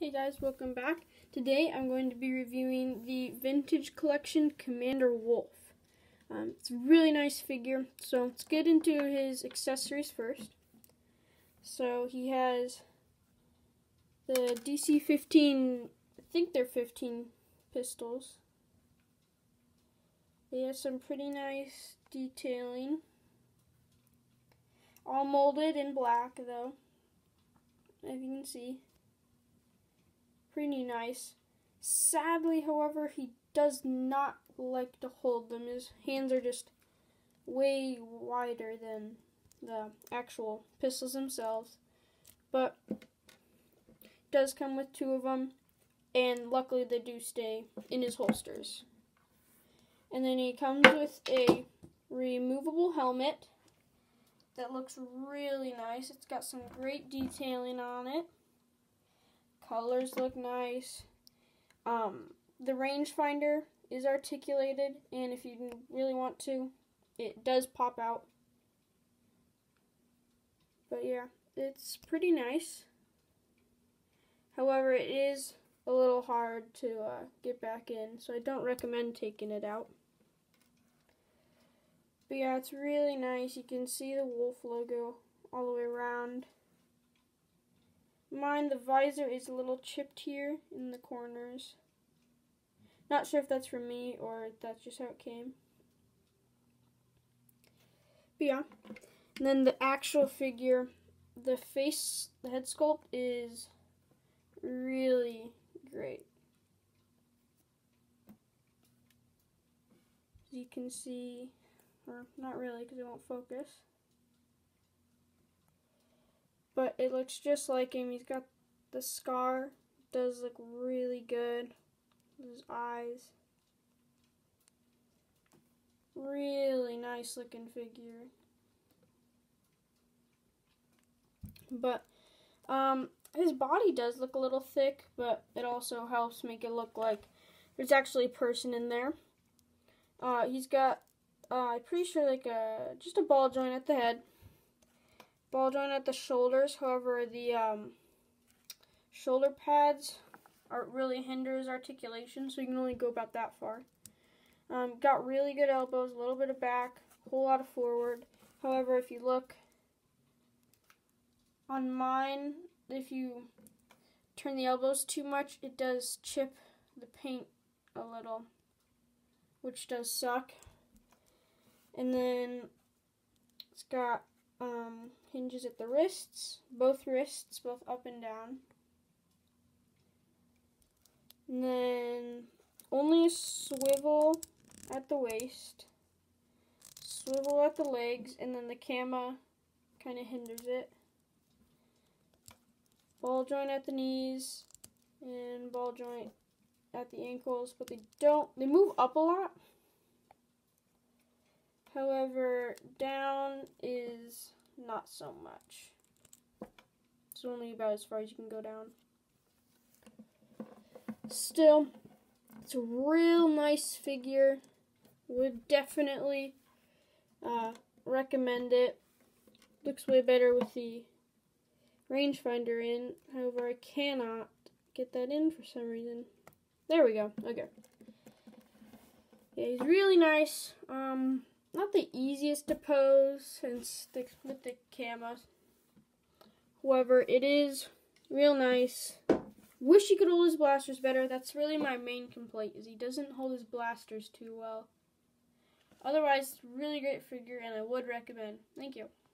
Hey guys, welcome back. Today I'm going to be reviewing the Vintage Collection Commander Wolffe. Um, it's a really nice figure, so let's get into his accessories first. So he has the DC-15, I think they're 15 pistols. They have some pretty nice detailing. All molded in black though, as you can see pretty nice. Sadly, however, he does not like to hold them. His hands are just way wider than the actual pistols themselves. But does come with two of them, and luckily they do stay in his holsters. And then he comes with a removable helmet that looks really nice. It's got some great detailing on it. Colors look nice. Um, the rangefinder is articulated, and if you really want to, it does pop out. But yeah, it's pretty nice. However, it is a little hard to uh, get back in, so I don't recommend taking it out. But yeah, it's really nice. You can see the wolf logo all the way around. Mine, the visor is a little chipped here in the corners. Not sure if that's from me or that's just how it came. But yeah. And then the actual figure, the face, the head sculpt is really great. As you can see, or not really because it won't focus but it looks just like him. He's got the scar, does look really good. His eyes. Really nice looking figure. But um, his body does look a little thick, but it also helps make it look like there's actually a person in there. Uh, he's got, uh, I'm pretty sure like a just a ball joint at the head ball joint at the shoulders. However, the um, shoulder pads are really hinders articulation, so you can only go about that far. Um, got really good elbows, a little bit of back, a whole lot of forward. However, if you look on mine, if you turn the elbows too much, it does chip the paint a little, which does suck. And then it's got um, hinges at the wrists, both wrists, both up and down. And then only a swivel at the waist, swivel at the legs, and then the camera kind of hinders it. Ball joint at the knees and ball joint at the ankles, but they don't, they move up a lot. However, down not so much. It's only about as far as you can go down. Still, it's a real nice figure. Would definitely uh, recommend it. Looks way better with the rangefinder in. However, I cannot get that in for some reason. There we go. Okay. Yeah, he's really nice. Um, not the easiest to pose since the, with the camera. However, it is real nice. Wish he could hold his blasters better. That's really my main complaint is he doesn't hold his blasters too well. Otherwise, it's really great figure and I would recommend. Thank you.